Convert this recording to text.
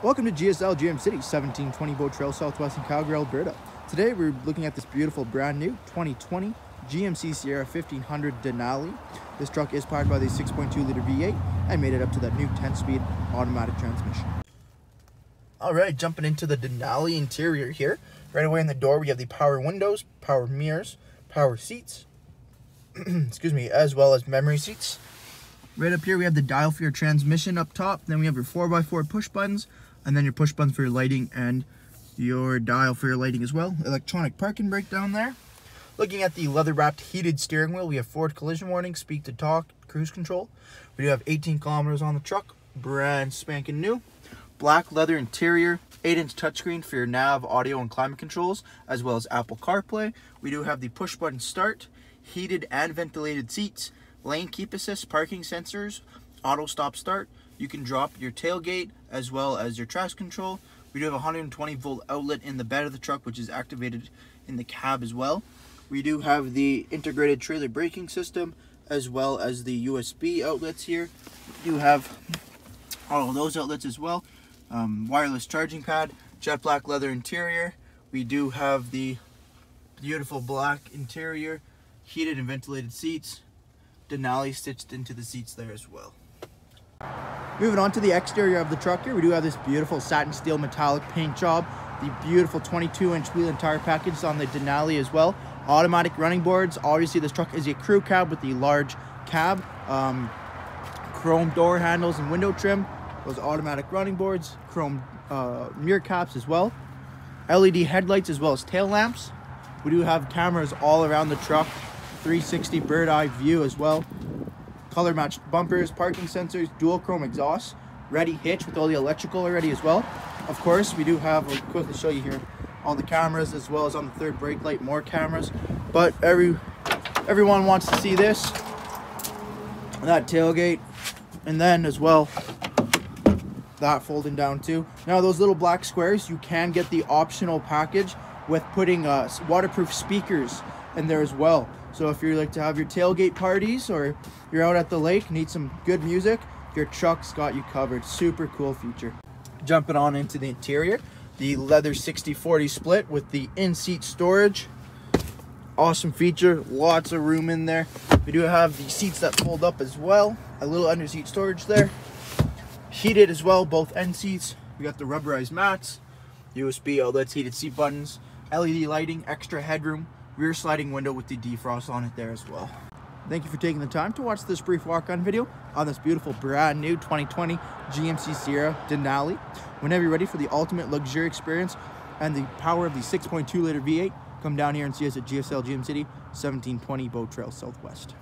Welcome to GSL GM City, 1720 Bow Trail, Southwest in Calgary, Alberta. Today we're looking at this beautiful brand new 2020 GMC Sierra 1500 Denali. This truck is powered by the 6.2 liter V8 and made it up to that new 10-speed automatic transmission. All right, jumping into the Denali interior here. Right away in the door, we have the power windows, power mirrors, power seats, excuse me, as well as memory seats. Right up here, we have the dial for your transmission up top. Then we have your 4x4 push buttons, and then your push buttons for your lighting and your dial for your lighting as well. Electronic parking brake down there. Looking at the leather-wrapped heated steering wheel, we have forward collision warning, speak to talk, cruise control. We do have 18 kilometers on the truck, brand spanking new. Black leather interior, 8-inch touchscreen for your nav, audio, and climate controls, as well as Apple CarPlay. We do have the push-button start, heated and ventilated seats, lane keep assist, parking sensors, auto stop start. You can drop your tailgate as well as your traction control. We do have a 120 volt outlet in the bed of the truck, which is activated in the cab as well. We do have the integrated trailer braking system as well as the USB outlets here. We do have all of those outlets as well. Um, wireless charging pad, jet black leather interior. We do have the beautiful black interior, heated and ventilated seats, Denali stitched into the seats there as well. Moving on to the exterior of the truck here, we do have this beautiful satin steel metallic paint job. The beautiful 22 inch wheel and tire package on the Denali as well. Automatic running boards. Obviously this truck is a crew cab with the large cab. Um, chrome door handles and window trim. Those automatic running boards. Chrome uh, mirror caps as well. LED headlights as well as tail lamps. We do have cameras all around the truck 360 bird eye view as well. Color matched bumpers, parking sensors, dual chrome exhaust, ready hitch with all the electrical already as well. Of course, we do have, I'll quickly show you here, all the cameras as well as on the third brake light, more cameras. But every everyone wants to see this, that tailgate, and then as well, that folding down too. Now those little black squares, you can get the optional package with putting uh, waterproof speakers in there as well. So if you like to have your tailgate parties or you're out at the lake, need some good music, your truck's got you covered. Super cool feature. Jumping on into the interior, the leather 60-40 split with the in-seat storage. Awesome feature, lots of room in there. We do have the seats that fold up as well. A little under-seat storage there. Heated as well, both end seats. We got the rubberized mats, USB outlets, heated seat buttons, LED lighting, extra headroom, rear sliding window with the defrost on it there as well. Thank you for taking the time to watch this brief walk-on video on this beautiful brand new 2020 GMC Sierra Denali. Whenever you're ready for the ultimate luxury experience and the power of the 6.2 liter V8, come down here and see us at GSL GM City, 1720 Bow Trail Southwest.